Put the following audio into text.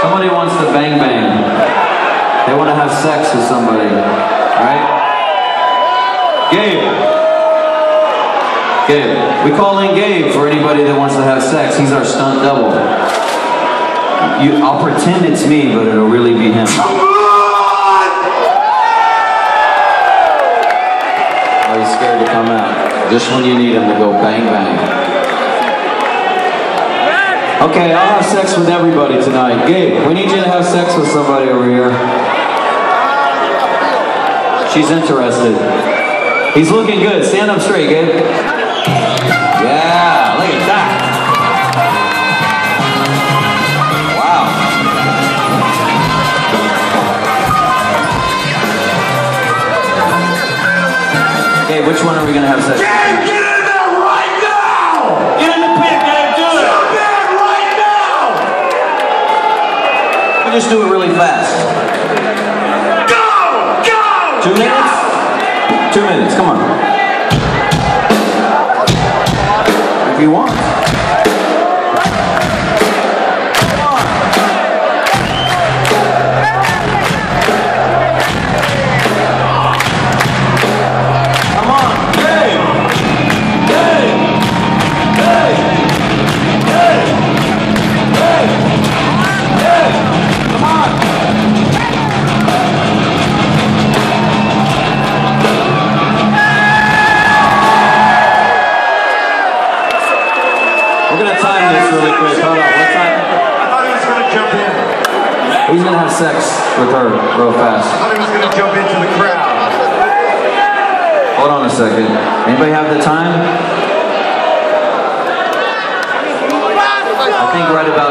Somebody wants to bang bang. They want to have sex with somebody, right? Gabe. Gabe. We call in Gabe for anybody that wants to have sex. He's our stunt double. You, I'll pretend it's me, but it'll really be him. Oh, he's scared to come out. Just when you need him to go bang bang. Okay, I'll have sex with everybody tonight. Gabe, we need you to have sex with somebody over here. She's interested. He's looking good. Stand up straight, Gabe. Yeah, look at that. Wow. Which one are we gonna have sex get in there right now! Get in the pit, Gabe. Do it. Jump in right now! We just do it really fast. Go! Go! Two minutes? Two minutes, come on. If you want. Gonna time this really quick. Hold on, what time? I thought he was gonna jump in. He's gonna have sex with her real fast. I thought he was gonna jump into the crowd. Hold on a second. Anybody have the time? I think right about